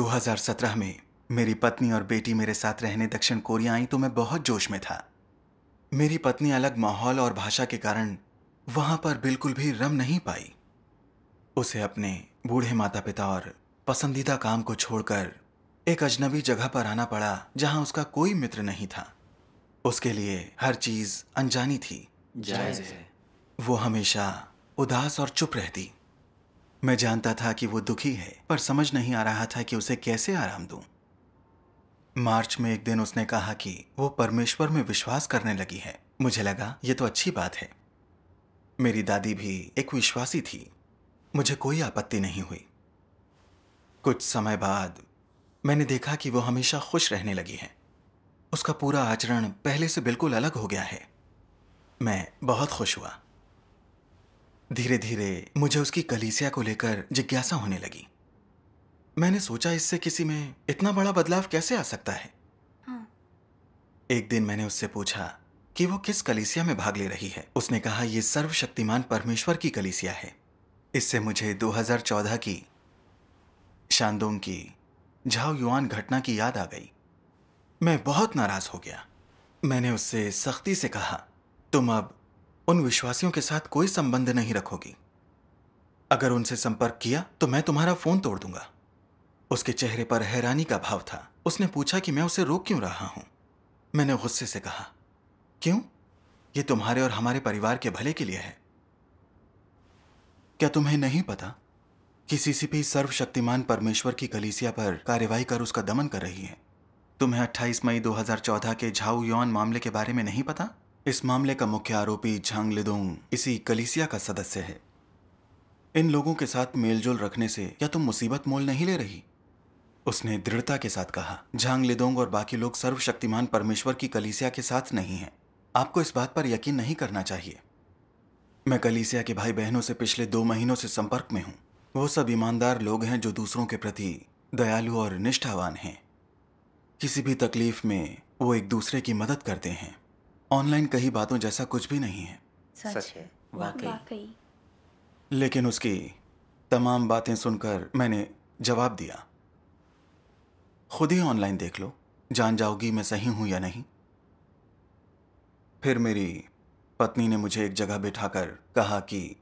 2017 में मेरी पत्नी और बेटी मेरे साथ रहने दक्षिण कोरिया आई तो मैं बहुत जोश में था। मेरी पत्नी अलग माहौल और भाषा के कारण वहाँ पर बिल्कुल भी रम नहीं पाई। उसे अपने बूढ़े माता पिता और पसंदीदा काम को छोड़कर एक अजनबी जगह पर आना पड़ा जहाँ उसका कोई मित्र नहीं था। उसके लिए हर चीज़ अनजानी थी। जायज़ है। वो हमेशा उदास और चुप रहती। मैं जानता था कि वो दुखी है, पर समझ नहीं आ रहा था कि उसे कैसे आराम दूँ। मार्च में एक दिन उसने कहा कि वो परमेश्वर में विश्वास करने लगी है। मुझे लगा, ये तो अच्छी बात है। मेरी दादी भी एक विश्वासी थी। मुझे कोई आपत्ति नहीं हुई। कुछ समय बाद मैंने देखा कि वो हमेशा खुश रहने लगी है। उसका पूरा आचरण पहले से बिल्कुल अलग हो गया है। मैं बहुत खुश हुआ। धीरे धीरे मुझे उसकी कलीसिया को लेकर जिज्ञासा होने लगी। मैंने सोचा इससे किसी में इतना बड़ा बदलाव कैसे आ सकता है? हाँ। एक दिन मैंने उससे पूछा कि वो किस कलीसिया में भाग ले रही है? उसने कहा यह सर्वशक्तिमान परमेश्वर की कलीसिया है। इससे मुझे 2014 की शांदोंग की झाओ युआन घटना की याद आ गई। मैं बहुत नाराज़ हो गया। मैंने उससे सख्ती से कहा तुम अब उन विश्वासियों के साथ कोई संबंध नहीं रखोगी। अगर उनसे संपर्क किया तो मैं तुम्हारा फ़ोन तोड़ दूँगा। उसके चेहरे पर हैरानी का भाव था। उसने पूछा कि मैं उसे रोक क्यों रहा हूँ? मैंने गुस्से से कहा, क्यों? यह तुम्हारे और हमारे परिवार के भले के लिए है। क्या तुम्हें नहीं पता कि सीसीपी सर्वशक्तिमान परमेश्वर की कलीसिया पर कार्यवाही कर उसका दमन कर रही है? तुम्हें 28 मई 2014 के झाऊ यौन मामले के बारे में नहीं पता? इस मामले का मुख्य आरोपी झांग लिदोंग इसी कलीसिया का सदस्य है। इन लोगों के साथ मेलजोल रखने से क्या तुम मुसीबत मोल नहीं ले रही? उसने दृढ़ता के साथ कहा झांग लिदोंग और बाकी लोग सर्वशक्तिमान परमेश्वर की कलीसिया के साथ नहीं हैं। आपको इस बात पर यकीन नहीं करना चाहिए। मैं कलीसिया के भाई बहनों से पिछले दो महीनों से संपर्क में हूँ। वो सब ईमानदार लोग हैं जो दूसरों के प्रति दयालु और निष्ठावान हैं। किसी भी तकलीफ़ में वो एक दूसरे की मदद करते हैं। ऑनलाइन कही बातों जैसा कुछ भी नहीं है। सच है। वाकई। वाकई। लेकिन उसकी तमाम बातें सुनकर मैंने जवाब दिया। खुद ही ऑनलाइन देख लो जान जाओगी मैं सही हूँ या नहीं। फिर मेरी पत्नी ने मुझे एक जगह बिठाकर कहा कि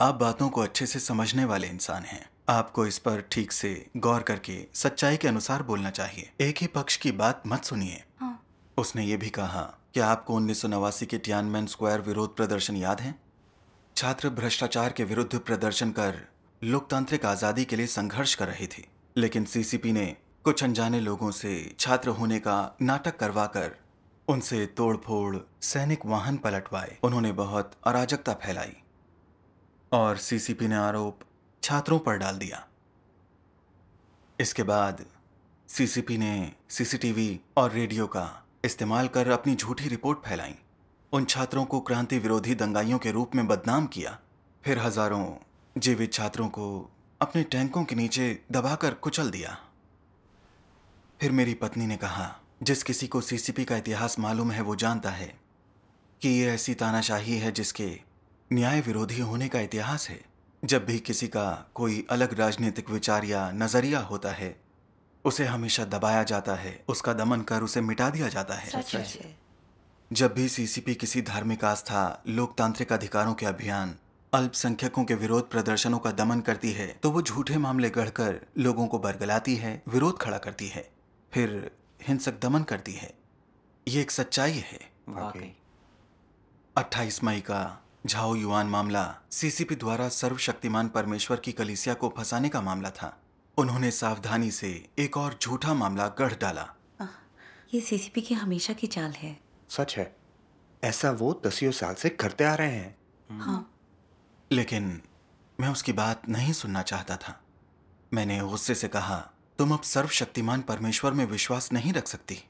आप बातों को अच्छे से समझने वाले इंसान हैं। आपको इस पर ठीक से गौर करके सच्चाई के अनुसार बोलना चाहिए। एक ही पक्ष की बात मत सुनिए। हाँ। उसने ये भी कहा, क्या आपको उन्नीस सौ नवासी के टियानमैन स्क्वायर विरोध प्रदर्शन याद है? छात्र भ्रष्टाचार के विरुद्ध प्रदर्शन कर लोकतांत्रिक आज़ादी के लिए संघर्ष कर रहे थे, लेकिन सीसीपी ने कुछ अनजाने लोगों से छात्र होने का नाटक करवाकर उनसे तोड़फोड़, सैनिक वाहन पलटवाए। उन्होंने बहुत अराजकता फैलाई और सीसीपी ने आरोप छात्रों पर डाल दिया। इसके बाद सीसीपी ने सीसीटीवी और रेडियो का इस्तेमाल कर अपनी झूठी रिपोर्ट फैलाई। उन छात्रों को क्रांति विरोधी दंगाइयों के रूप में बदनाम किया। फिर हज़ारों जीवित छात्रों को अपने टैंकों के नीचे दबाकर कुचल दिया। फिर मेरी पत्नी ने कहा, जिस किसी को सीसीपी का इतिहास मालूम है, वो जानता है कि ये ऐसी तानाशाही है जिसके न्याय विरोधी होने का इतिहास है। जब भी किसी का कोई अलग राजनीतिक विचार या नज़रिया होता है उसे हमेशा दबाया जाता है। उसका दमन कर उसे मिटा दिया जाता है। सच है। जब भी सीसीपी किसी धार्मिक आस्था लोकतांत्रिक अधिकारों के अभियान अल्पसंख्यकों के विरोध प्रदर्शनों का दमन करती है तो वो झूठे मामले गढ़कर लोगों को बरगलाती है विरोध खड़ा करती है फिर हिंसक दमन करती है। ये एक सच्चाई है। वाकई। 28 मई का झाओ युआन मामला सीसीपी द्वारा सर्वशक्तिमान परमेश्वर की कलिसिया को फंसाने का मामला था। उन्होंने सावधानी से एक और झूठा मामला गढ़ डाला। ये सीसीपी की हमेशा की चाल है। सच है। ऐसा वो दसियों साल से करते आ रहे हैं। हाँ। लेकिन मैं उसकी बात नहीं सुनना चाहता था। मैंने गुस्से से कहा तुम अब सर्वशक्तिमान परमेश्वर में विश्वास नहीं रख सकती।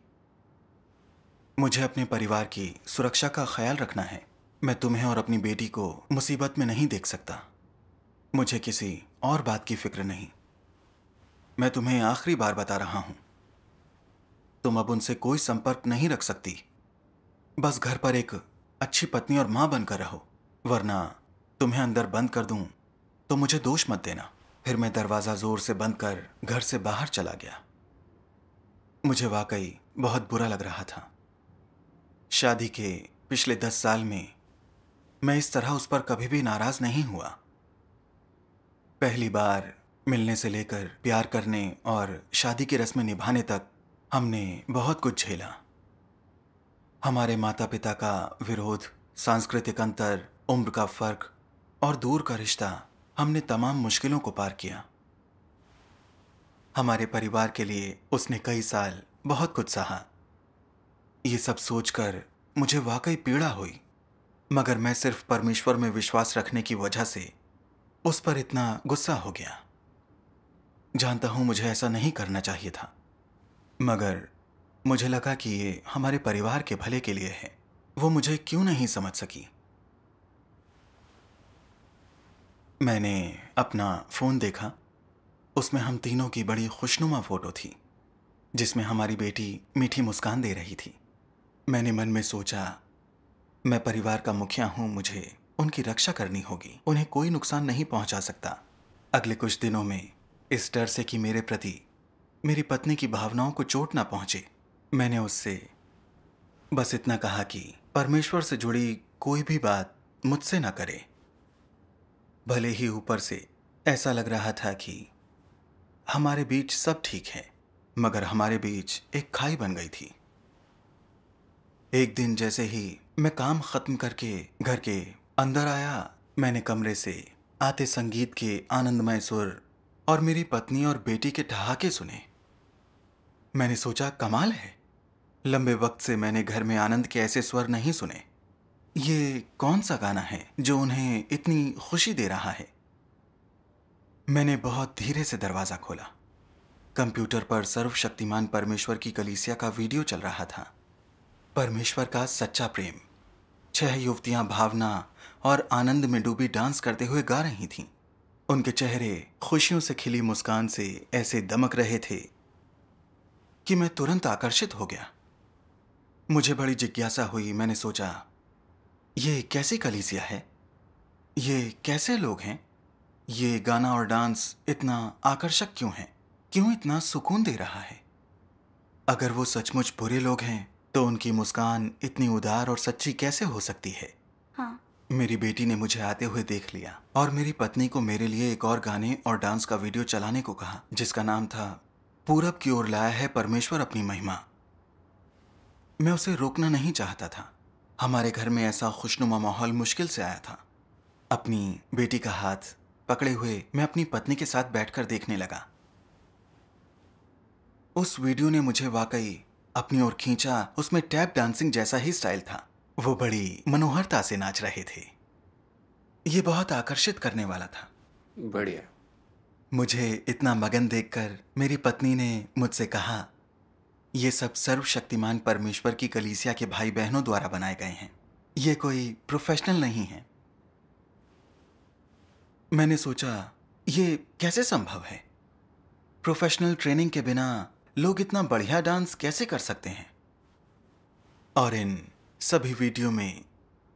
मुझे अपने परिवार की सुरक्षा का ख्याल रखना है। मैं तुम्हें और अपनी बेटी को मुसीबत में नहीं देख सकता। मुझे किसी और बात की फ़िक्र नहीं। मैं तुम्हें आखिरी बार बता रहा हूँ। तुम अब उनसे कोई संपर्क नहीं रख सकती। बस घर पर एक अच्छी पत्नी और माँ बनकर रहो, वरना तुम्हें अंदर बंद कर दूँ तो मुझे दोष मत देना। फिर मैं दरवाज़ा ज़ोर से बंद कर घर से बाहर चला गया। मुझे वाकई बहुत बुरा लग रहा था। शादी के पिछले दस साल में मैं इस तरह उस पर कभी भी नाराज़ नहीं हुआ। पहली बार मिलने से लेकर प्यार करने और शादी की रस्में निभाने तक हमने बहुत कुछ झेला। हमारे माता पिता का विरोध, सांस्कृतिक अंतर, उम्र का फ़र्क और दूर का रिश्ता हमने तमाम मुश्किलों को पार किया। हमारे परिवार के लिए उसने कई साल बहुत कुछ सहा। ये सब सोचकर मुझे वाकई पीड़ा हुई, मगर मैं सिर्फ़ परमेश्वर में विश्वास रखने की वजह से उस पर इतना गुस्सा हो गया। जानता हूँ मुझे ऐसा नहीं करना चाहिए था। मगर मुझे लगा कि ये हमारे परिवार के भले के लिए है। वो मुझे क्यों नहीं समझ सकी? मैंने अपना फ़ोन देखा। उसमें हम तीनों की बड़ी खुशनुमा फ़ोटो थी, जिसमें हमारी बेटी मीठी मुस्कान दे रही थी। मैंने मन में सोचा, मैं परिवार का मुखिया हूँ, मुझे उनकी रक्षा करनी होगी। उन्हें कोई नुकसान नहीं पहुँचा सकता। अगले कुछ दिनों में इस डर से कि मेरे प्रति मेरी पत्नी की भावनाओं को चोट ना पहुँचे। मैंने उससे बस इतना कहा कि परमेश्वर से जुड़ी कोई भी बात मुझसे ना करे। भले ही ऊपर से ऐसा लग रहा था कि हमारे बीच सब ठीक है, मगर हमारे बीच एक खाई बन गई थी। एक दिन जैसे ही मैं काम खत्म करके घर के अंदर आया, मैंने कमरे से आते संगीत के आनंदमय सुर और मेरी पत्नी और बेटी के ठहाके सुने। मैंने सोचा, कमाल है। लंबे वक्त से मैंने घर में आनंद के ऐसे स्वर नहीं सुने। ये कौन सा गाना है जो उन्हें इतनी खुशी दे रहा है? मैंने बहुत धीरे से दरवाज़ा खोला। कंप्यूटर पर सर्वशक्तिमान परमेश्वर की कलीसिया का वीडियो चल रहा था। परमेश्वर का सच्चा प्रेम, छह युवतियाँ भावना और आनंद में डूबी डांस करते हुए गा रही थीं। उनके चेहरे खुशियों से खिली मुस्कान से ऐसे दमक रहे थे कि मैं तुरंत आकर्षित हो गया। मुझे बड़ी जिज्ञासा हुई, मैंने सोचा, ये कैसी कलीसिया है? ये कैसे लोग हैं? ये गाना और डांस इतना आकर्षक क्यों है? क्यों इतना सुकून दे रहा है? अगर वो सचमुच बुरे लोग हैं तो उनकी मुस्कान इतनी उदार और सच्ची कैसे हो सकती है? हाँ। मेरी बेटी ने मुझे आते हुए देख लिया और मेरी पत्नी को मेरे लिए एक और गाने और डांस का वीडियो चलाने को कहा, जिसका नाम था, पूरब की ओर लाया है परमेश्वर अपनी महिमा। मैं उसे रोकना नहीं चाहता था। हमारे घर में ऐसा खुशनुमा माहौल मुश्किल से आया था। अपनी बेटी का हाथ पकड़े हुए मैं अपनी पत्नी के साथ बैठकर देखने लगा। उस वीडियो ने मुझे वाकई अपनी ओर खींचा, उसमें टैप डांसिंग जैसा ही स्टाइल था। वो बड़ी मनोहरता से नाच रहे थे। ये बहुत आकर्षित करने वाला था। बढ़िया। मुझे इतना मगन देखकर मेरी पत्नी ने मुझसे कहा ये सब सर्वशक्तिमान परमेश्वर की कलीसिया के भाई बहनों द्वारा बनाए गए हैं। ये कोई प्रोफेशनल नहीं है। मैंने सोचा ये कैसे संभव है? प्रोफेशनल ट्रेनिंग के बिना लोग इतना बढ़िया डांस कैसे कर सकते हैं? और इन सभी वीडियो में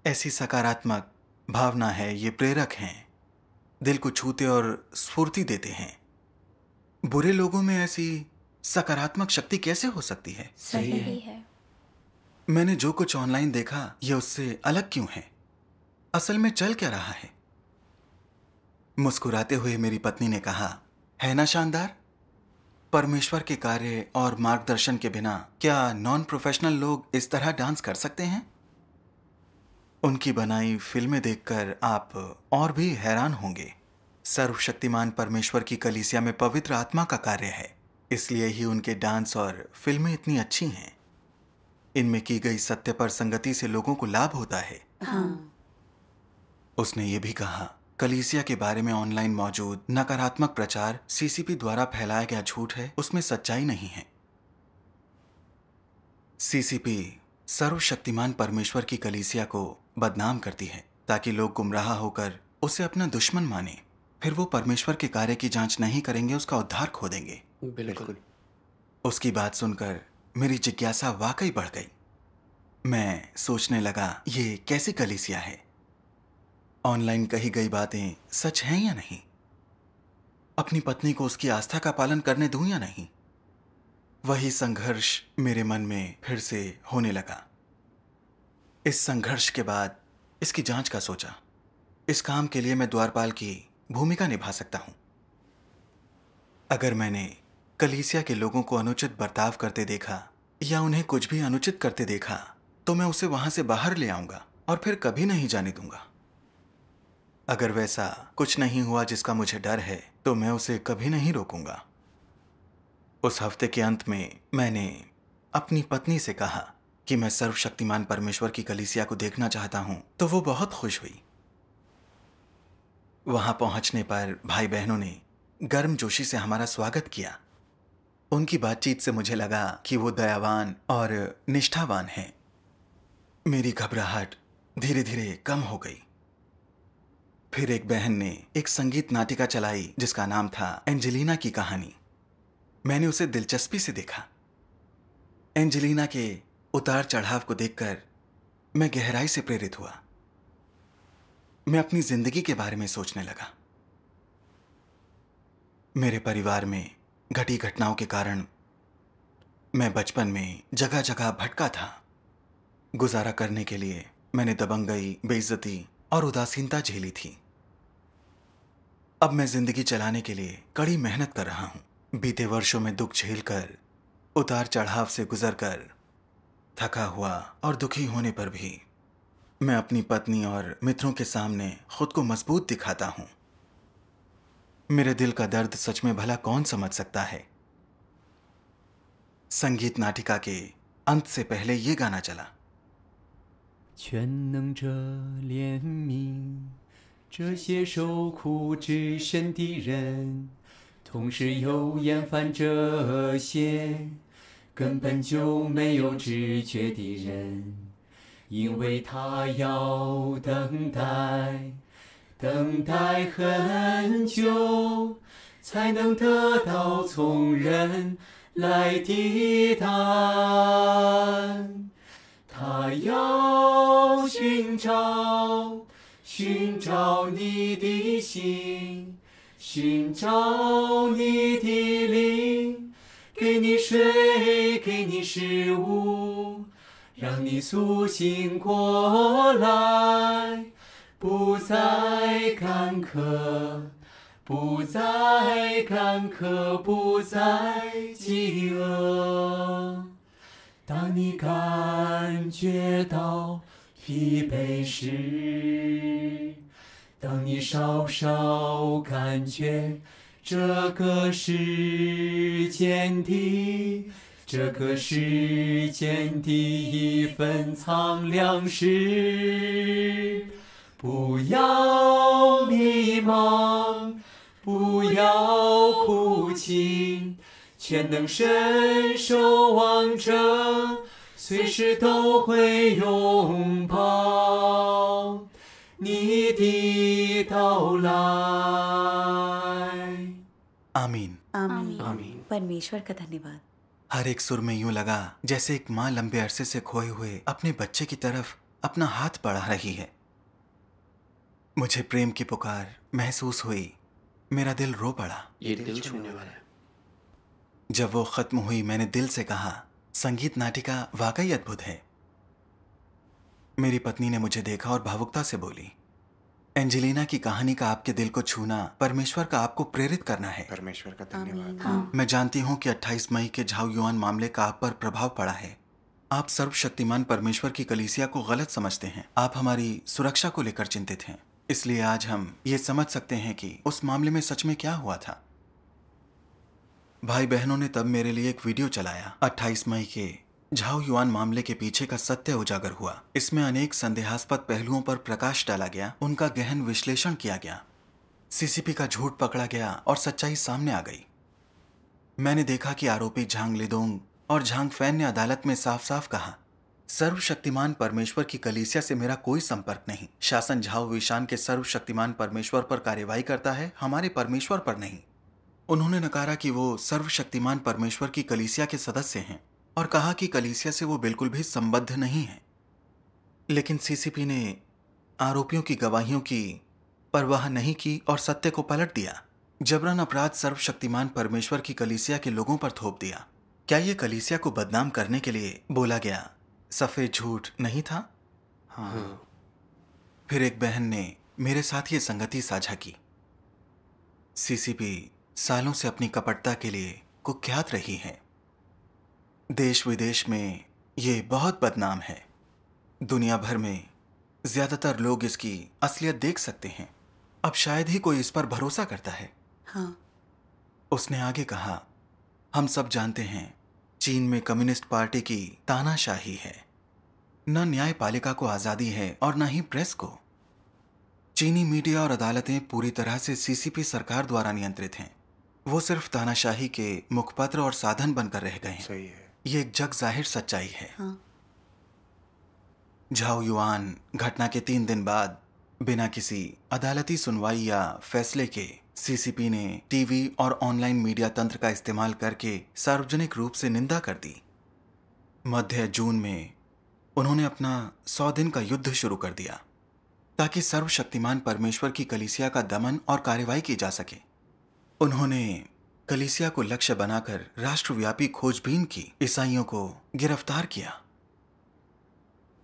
ऐसी सकारात्मक भावना है ये प्रेरक हैं। दिल को छूते और स्फूर्ति देते हैं। बुरे लोगों में ऐसी सकारात्मक शक्ति कैसे हो सकती है? सही है, है। मैंने जो कुछ ऑनलाइन देखा यह उससे अलग क्यों है? असल में चल क्या रहा है? मुस्कुराते हुए मेरी पत्नी ने कहा है ना शानदार? परमेश्वर के कार्य और मार्गदर्शन के बिना क्या नॉन प्रोफेशनल लोग इस तरह डांस कर सकते हैं? उनकी बनाई फ़िल्में देखकर आप और भी हैरान होंगे। सर्वशक्तिमान परमेश्वर की कलीसिया में पवित्र आत्मा का कार्य है इसलिए ही उनके डांस और फ़िल्में इतनी अच्छी हैं। इनमें की गई सत्य पर संगति से लोगों को लाभ होता है। हाँ। उसने ये भी कहा कलीसिया के बारे में ऑनलाइन मौजूद नकारात्मक प्रचार सीसीपी द्वारा फैलाया गया झूठ है उसमें सच्चाई नहीं है। सीसीपी सर्वशक्तिमान परमेश्वर की कलीसिया को बदनाम करती है ताकि लोग गुमराह होकर उसे अपना दुश्मन माने। फिर वो परमेश्वर के कार्य की जाँच नहीं करेंगे उसका उद्धार खो देंगे। बिल्कुल। उसकी बात सुनकर मेरी जिज्ञासा वाकई बढ़ गई। मैं सोचने लगा ये कैसी कलीसिया है? ऑनलाइन कही गई बातें सच हैं या नहीं? अपनी पत्नी को उसकी आस्था का पालन करने दूँ या नहीं? वही संघर्ष मेरे मन में फिर से होने लगा। इस संघर्ष के बाद इसकी जाँच का सोचा। इस काम के लिए मैं द्वारपाल की भूमिका निभा सकता हूँ। अगर मैंने कलीसिया के लोगों को अनुचित बर्ताव करते देखा या उन्हें कुछ भी अनुचित करते देखा तो मैं उसे वहाँ से बाहर ले आऊँगा और फिर कभी नहीं जाने दूँगा। अगर वैसा कुछ नहीं हुआ जिसका मुझे डर है तो मैं उसे कभी नहीं रोकूँगा। उस हफ़्ते के अंत में मैंने अपनी पत्नी से कहा कि मैं सर्वशक्तिमान परमेश्वर की कलिसिया को देखना चाहता हूँ तो वो बहुत खुश हुई। वहाँ पहुँचने पर भाई बहनों ने गर्म जोशी से हमारा स्वागत किया। उनकी बातचीत से मुझे लगा कि वो दयावान और निष्ठावान हैं। मेरी घबराहट धीरे धीरे कम हो गई। फिर एक बहन ने एक संगीत नाटिका चलाई, जिसका नाम था एंजेलिना की कहानी। मैंने उसे दिलचस्पी से देखा। एंजेलिना के उतार चढ़ाव को देखकर मैं गहराई से प्रेरित हुआ। मैं अपनी ज़िंदगी के बारे में सोचने लगा। मेरे परिवार में घटी घटनाओं के कारण मैं बचपन में जगह जगह भटका था। गुजारा करने के लिए मैंने दबंगई, बेइज्जती और उदासीनता झेली थी। अब मैं जिंदगी चलाने के लिए कड़ी मेहनत कर रहा हूं बीते वर्षों में दुख झेलकर उतार चढ़ाव से गुजरकर थका हुआ और दुखी होने पर भी मैं अपनी पत्नी और मित्रों के सामने खुद को मजबूत दिखाता हूं मेरे दिल का दर्द सच में भला कौन समझ सकता है संगीत नाटिका के अंत से पहले ये गाना चला 全能者怜悯 这些受苦之身的人，同时又厌烦这些根本就没有知觉的人，因为他要等待，等待很久，才能得到从人来的答案。他要寻找，寻找你的心，寻找你的灵，给你水，给你食物，让你苏醒过来，不再干渴，不再干渴，不再饥饿。当你感觉到疲惫时，当你稍稍感觉这个世间的这个世间的一份苍凉时，不要迷茫，不要哭泣。全能神守望着，随时都会拥抱你的到来。 आमीन आमीन आमीन। परमेश्वर का धन्यवाद हर एक सुर में यूं लगा जैसे एक माँ लंबे अरसे से खोए हुए अपने बच्चे की तरफ अपना हाथ बढ़ा रही है मुझे प्रेम की पुकार महसूस हुई मेरा दिल रो पड़ा ये दिल छूने वाला है जब वो खत्म हुई मैंने दिल से कहा संगीत नाटिका वाकई अद्भुत है। मेरी पत्नी ने मुझे देखा और भावुकता से बोली एंजेलिना की कहानी का आपके दिल को छूना परमेश्वर का आपको प्रेरित करना है। परमेश्वर का धन्यवाद। हाँ। मैं जानती हूँ कि 28 मई के झाऊ युआन मामले का आप पर प्रभाव पड़ा है। आप सर्वशक्तिमान परमेश्वर की कलीसिया को गलत समझते हैं। आप हमारी सुरक्षा को लेकर चिंतित हैं। इसलिए आज हम ये समझ सकते हैं कि उस मामले में सच में क्या हुआ था। भाई बहनों ने तब मेरे लिए एक वीडियो चलाया। 28 मई के, झाऊ युआन मामले के पीछे का सत्य उजागर हुआ। इसमें अनेक संदेहास्पद पहलुओं पर प्रकाश डाला गया, उनका गहन विश्लेषण किया गया। सीसीपी का झूठ पकड़ा गया और सच्चाई सामने आ गई। मैंने देखा कि आरोपी झांग लिदोंग और झांग फ़ैन ने अदालत में साफ़ साफ़ कहा, सर्वशक्तिमान परमेश्वर की कलीसिया से मेरा कोई संपर्क नहीं। शासन झाओ विशान के सर्वशक्तिमान परमेश्वर पर कार्यवाही करता है, हमारे परमेश्वर पर नहीं। उन्होंने नकारा कि वो सर्वशक्तिमान परमेश्वर की कलीसिया के सदस्य हैं और कहा कि कलीसिया से वो बिल्कुल भी संबद्ध नहीं है। लेकिन सीसीपी ने आरोपियों की गवाहियों की परवाह नहीं की और सत्य को पलट दिया। जबरन अपराध सर्वशक्तिमान परमेश्वर की कलीसिया के लोगों पर थोप दिया। क्या ये कलीसिया को बदनाम करने के लिए बोला गया सफ़ेद झूठ नहीं था? हाँ। फिर एक बहन ने मेरे साथ ये संगति साझा की। सीसीपी सालों से अपनी कपटता के लिए कुख्यात रही है। देश विदेश में ये बहुत बदनाम है। दुनिया भर में ज़्यादातर लोग इसकी असलियत देख सकते हैं। अब शायद ही कोई इस पर भरोसा करता है। हाँ। उसने आगे कहा हम सब जानते हैं चीन में कम्युनिस्ट पार्टी की तानाशाही है। न न्यायपालिका को आज़ादी है और न ही प्रेस को। चीनी मीडिया और अदालतें पूरी तरह से सीसीपी सरकार द्वारा नियंत्रित हैं। वो सिर्फ़ तानाशाही के मुखपत्र और साधन बनकर रह गए हैं। सही है। ये एक जग ज़ाहिर सच्चाई है। हाँ। झाओ युआन घटना के तीन दिन बाद बिना किसी अदालती सुनवाई या फैसले के सीसीपी ने टीवी और ऑनलाइन मीडिया तंत्र का इस्तेमाल करके सार्वजनिक रूप से निंदा कर दी। मध्य जून में उन्होंने अपना सौ दिन का युद्ध शुरू कर दिया ताकि सर्वशक्तिमान परमेश्वर की कलिसिया का दमन और कार्रवाई की जा सके। उन्होंने कलिसिया को लक्ष्य बनाकर राष्ट्रव्यापी खोजबीन की ईसाइयों को गिरफ़्तार किया।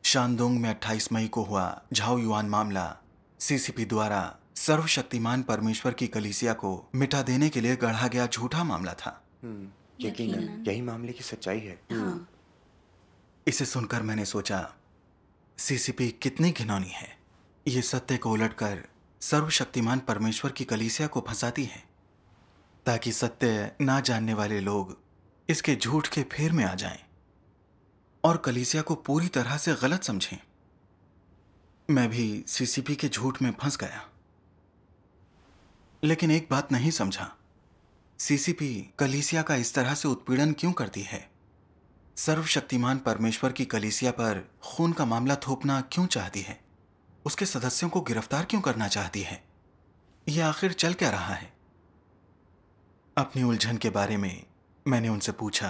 शानदोंग में 28 मई को हुआ झाओ युआन मामला। सीसीपी द्वारा सर्वशक्तिमान परमेश्वर की कलिसिया को मिटा देने के लिए गढ़ा गया झूठा मामला था। हम्म, यकीनन। यकीनन। यही मामले की सच्चाई है। हाँ। इसे सुनकर मैंने सोचा सीसीपी कितनी घिनौनी है। ये सत्य को उलटकर सर्वशक्तिमान परमेश्वर की कलीसिया को फंसाती है। ताकि सत्य ना जानने वाले लोग इसके झूठ के फेर में आ जाएँ और कलीसिया को पूरी तरह से गलत समझें। मैं भी सीसीपी के झूठ में फंस गया। लेकिन एक बात नहीं समझा। सीसीपी कलीसिया का इस तरह से उत्पीड़न क्यों करती है? सर्वशक्तिमान परमेश्वर की कलीसिया पर खून का मामला थोपना क्यों चाहती है? उसके सदस्यों को गिरफ़्तार क्यों करना चाहती है? यह आखिर चल क्या रहा है? अपनी उलझन के बारे में मैंने उनसे पूछा।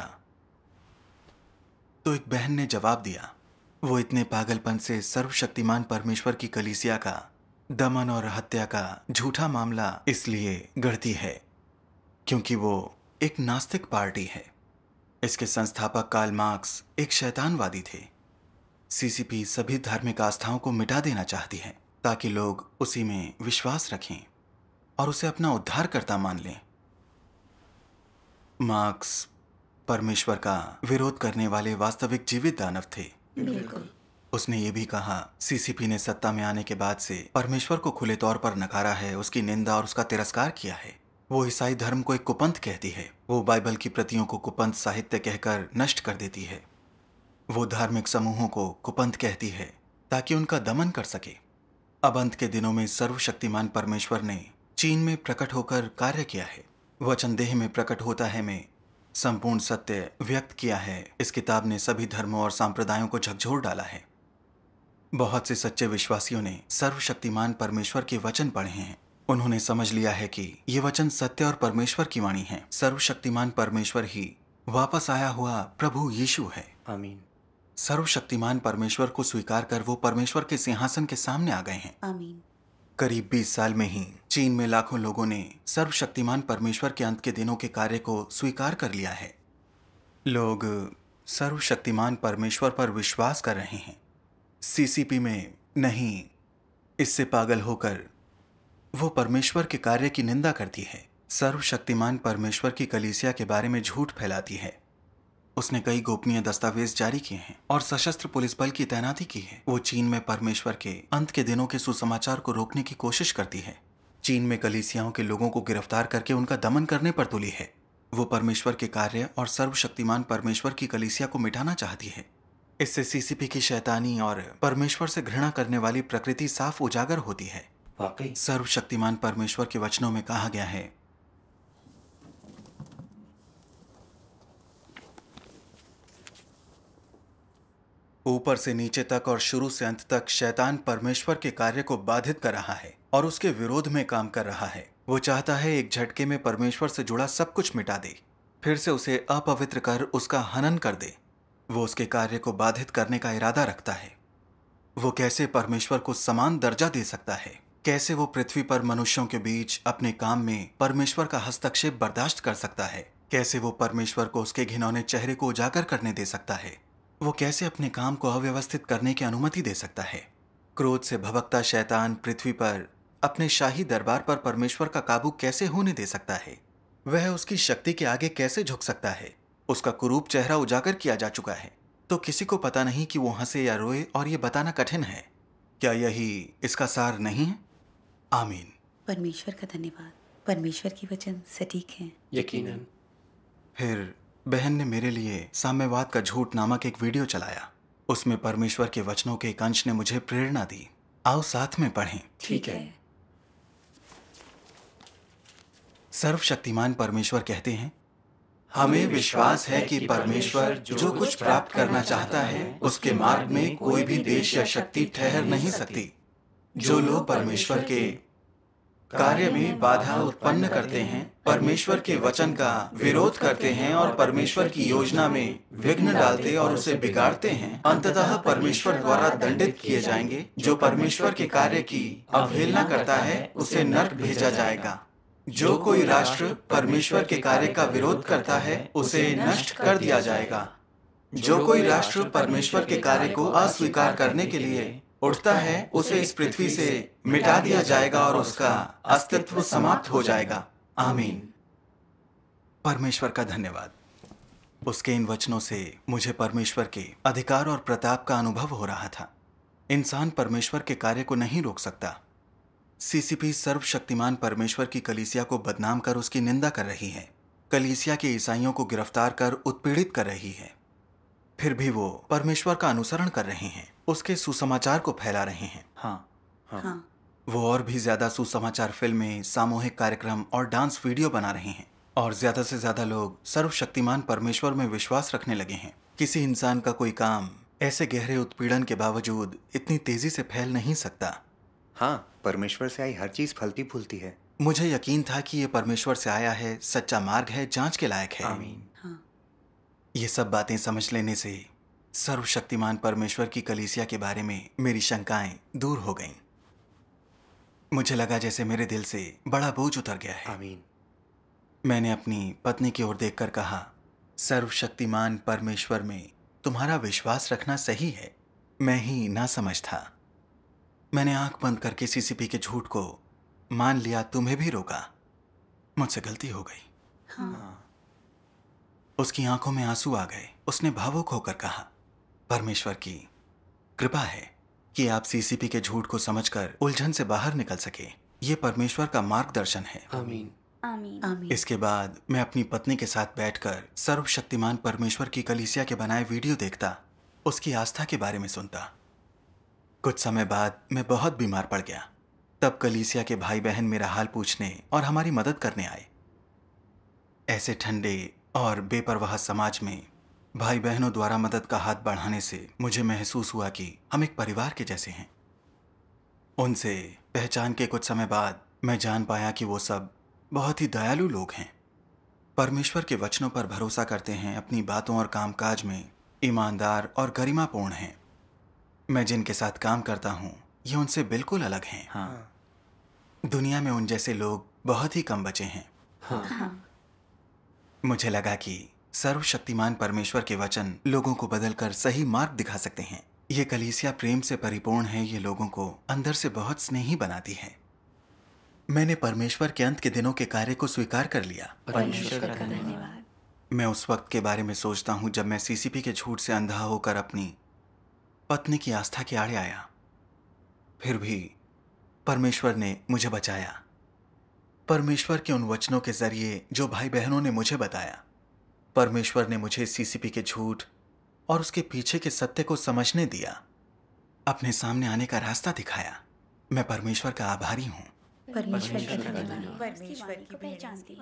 तो एक बहन ने जवाब दिया, वो इतने पागलपन से सर्वशक्तिमान परमेश्वर की कलीसिया का, दमन और हत्या का झूठा मामला इसलिए गढ़ती है, क्योंकि वो एक नास्तिक पार्टी है। इसके संस्थापक कार्ल मार्क्स एक शैतानवादी थे। सीसीपी सभी धार्मिक आस्थाओं को मिटा देना चाहती है, ताकि लोग उसी में विश्वास रखें और उसे अपना उद्धारकर्ता मान लें। मार्क्स परमेश्वर का विरोध करने वाले वास्तविक जीवित दानव थे। उसने ये भी कहा सीसीपी ने सत्ता में आने के बाद से परमेश्वर को खुले तौर पर नकारा है उसकी निंदा और उसका तिरस्कार किया है। वो ईसाई धर्म को एक कुपंथ कहती है। वो बाइबल की प्रतियों को कुपंथ साहित्य कहकर नष्ट कर देती है। वो धार्मिक समूहों को कुपंथ कहती है ताकि उनका दमन कर सके। अब अंत के दिनों में सर्वशक्तिमान परमेश्वर ने चीन में प्रकट होकर कार्य किया है। वचन देह में प्रकट होता है में संपूर्ण सत्य व्यक्त किया है। इस किताब ने सभी धर्मों और सांप्रदायों को झकझोर डाला है। बहुत से सच्चे विश्वासियों ने सर्वशक्तिमान परमेश्वर के वचन पढ़े हैं। उन्होंने समझ लिया है कि ये वचन सत्य और परमेश्वर की वाणी है। सर्वशक्तिमान परमेश्वर ही वापस आया हुआ प्रभु यीशु है। आमीन। सर्वशक्तिमान परमेश्वर को स्वीकार कर वो परमेश्वर के सिंहासन के सामने आ गए हैं। आमीन। करीब 20 साल में ही चीन में लाखों लोगों ने सर्वशक्तिमान परमेश्वर के अंत के दिनों के कार्य को स्वीकार कर लिया है। लोग सर्वशक्तिमान परमेश्वर पर विश्वास कर रहे हैं। सीसीपी में नहीं, इससे पागल होकर वो परमेश्वर के कार्य की निंदा करती है। सर्वशक्तिमान परमेश्वर की कलीसिया के बारे में झूठ फैलाती है। उसने कई गोपनीय दस्तावेज़ जारी किए हैं और सशस्त्र पुलिस बल की तैनाती की है। वो चीन में परमेश्वर के अंत के दिनों के सुसमाचार को रोकने की कोशिश करती है। चीन में कलीसियाओं के लोगों को गिरफ़्तार करके उनका दमन करने पर तुली है। वो परमेश्वर के कार्य और सर्वशक्तिमान परमेश्वर की कलीसिया को मिटाना चाहती है। इससे सीसीपी की शैतानी और परमेश्वर से घृणा करने वाली प्रकृति साफ़ उजागर होती है। वाकई। सर्वशक्तिमान परमेश्वर के वचनों में कहा गया है ऊपर से नीचे तक और शुरू से अंत तक शैतान परमेश्वर के कार्य को बाधित कर रहा है और उसके विरोध में काम कर रहा है। वो चाहता है एक झटके में परमेश्वर से जुड़ा सब कुछ मिटा दे। फिर से उसे अपवित्र कर उसका हनन कर दे। वो उसके कार्य को बाधित करने का इरादा रखता है। वो कैसे परमेश्वर को समान दर्जा दे सकता है? कैसे वो पृथ्वी पर मनुष्यों के बीच अपने काम में परमेश्वर का हस्तक्षेप बर्दाश्त कर सकता है? कैसे वो परमेश्वर को उसके घिनौने चेहरे को उजागर करने दे सकता है? वो कैसे अपने काम को अव्यवस्थित करने की अनुमति दे सकता है? क्रोध से भभकता शैतान पृथ्वी पर अपने शाही दरबार पर परमेश्वर का काबू कैसे होने दे सकता है? वह उसकी शक्ति के आगे कैसे झुक सकता है? उसका कुरूप चेहरा उजागर किया जा चुका है। तो किसी को पता नहीं कि वो हंसे या रोए और ये बताना कठिन है। क्या यही इसका सार नहीं है? आमीन। परमेश्वर का धन्यवाद। परमेश्वर की वचन सटीक हैं। यकीनन। फिर बहन ने मेरे लिए साम्यवाद का झूठ नामक एक वीडियो चलाया। उसमें परमेश्वर के वचनों के एक अंश ने मुझे प्रेरणा दी। आओ साथ में पढ़ें। ठीक है। सर्वशक्तिमान परमेश्वर कहते हैं हमें विश्वास है कि परमेश्वर जो कुछ प्राप्त करना चाहता है उसके मार्ग में कोई भी देश या शक्ति ठहर नहीं सकती। जो लोग परमेश्वर के कार्य में बाधा उत्पन्न करते हैं, परमेश्वर के वचन का विरोध करते हैं और परमेश्वर की योजना में विघ्न डालते और उसे बिगाड़ते हैं। अंततः परमेश्वर द्वारा दंडित किए जाएँगे। जो परमेश्वर के कार्य की अवहेलना करता है, उसे नरक भेजा जाएगा। जो कोई राष्ट्र परमेश्वर के कार्य का विरोध करता है, उसे नष्ट कर दिया जाएगा। जो कोई राष्ट्र परमेश्वर के कार्य को अस्वीकार करने के लिए उठता है, उसे इस पृथ्वी से मिटा दिया जाएगा और उसका अस्तित्व समाप्त हो जाएगा। आमीन। परमेश्वर का धन्यवाद। उसके इन वचनों से मुझे परमेश्वर के अधिकार और प्रताप का अनुभव हो रहा था। इंसान परमेश्वर के कार्य को नहीं रोक सकता। सीसीपी सर्वशक्तिमान परमेश्वर की कलीसिया को बदनाम कर उसकी निंदा कर रही है। कलीसिया के ईसाइयों को गिरफ़्तार कर उत्पीड़ित कर रही है। फिर भी वो परमेश्वर का अनुसरण कर रहे हैं उसके सुसमाचार को फैला रहे हैं। हाँ। हाँ। हाँ। वो और भी ज़्यादा सुसमाचार फ़िल्में सामूहिक कार्यक्रम और डांस वीडियो बना रहे हैं और ज़्यादा से ज़्यादा लोग सर्वशक्तिमान परमेश्वर में विश्वास रखने लगे हैं। किसी इंसान का कोई काम ऐसे गहरे उत्पीड़न के बावजूद इतनी तेज़ी से फैल नहीं सकता। हाँ परमेश्वर से आई हर चीज़ फलती फूलती है। मुझे यकीन था कि ये परमेश्वर से आया है सच्चा मार्ग है जाँच के लायक है। आमीन। हाँ ये सब बातें समझ लेने से सर्वशक्तिमान परमेश्वर की कलीसिया के बारे में मेरी शंकाएँ दूर हो गईं। मुझे लगा जैसे मेरे दिल से बड़ा बोझ उतर गया है। आमीन। मैंने अपनी पत्नी की ओर देखकर कहा सर्वशक्तिमान परमेश्वर में तुम्हारा विश्वास रखना सही है। मैं ही ना समझ था। मैंने आँख बंद करके सीसीपी के झूठ को मान लिया तुम्हें भी रोका। मुझसे गलती हो गई। हाँ। उसकी आँखों में आँसू आ गए। उसने भावुक होकर कहा परमेश्वर की कृपा है कि आप सीसीपी के झूठ को समझकर उलझन से बाहर निकल सके। ये परमेश्वर का मार्गदर्शन है। आमीन। आमीन। आमीन। इसके बाद मैं अपनी पत्नी के साथ बैठकर सर्वशक्तिमान परमेश्वर की कलिसिया के बनाए वीडियो देखता उसकी आस्था के बारे में सुनता। कुछ समय बाद मैं बहुत बीमार पड़ गया। तब कलीसिया के भाई बहन मेरा हाल पूछने और हमारी मदद करने आए। ऐसे ठंडे और बेपरवाह समाज में भाई बहनों द्वारा मदद का हाथ बढ़ाने से मुझे महसूस हुआ कि हम एक परिवार के जैसे हैं। उनसे पहचान के कुछ समय बाद मैं जान पाया कि वो सब बहुत ही दयालु लोग हैं। परमेश्वर के वचनों पर भरोसा करते हैं अपनी बातों और कामकाज में ईमानदार और गरिमापूर्ण हैं। मैं जिनके साथ काम करता हूँ ये उनसे बिल्कुल अलग हैं। हाँ। दुनिया में उन जैसे लोग बहुत ही कम बचे हैं। हाँ। हाँ। मुझे लगा कि सर्वशक्तिमान परमेश्वर के वचन लोगों को बदलकर सही मार्ग दिखा सकते हैं। ये कलीसिया प्रेम से परिपूर्ण है ये लोगों को अंदर से बहुत स्नेही बनाती है। मैंने परमेश्वर के अंत के दिनों के कार्य को स्वीकार कर लिया। परमेश्वर का धन्यवाद। मैं उस वक्त के बारे में सोचता हूँ जब मैं सीसीपी के झूठ से अंधा होकर अपनी पत्नी की आस्था के आड़े आया। फिर भी परमेश्वर ने मुझे बचाया। परमेश्वर के उन वचनों के ज़रिए जो भाई बहनों ने मुझे बताया। परमेश्वर ने मुझे सीसीपी के झूठ और उसके पीछे के सत्य को समझने दिया। अपने सामने आने का रास्ता दिखाया। मैं परमेश्वर का आभारी हूँ। परमेश्वर का पहचानती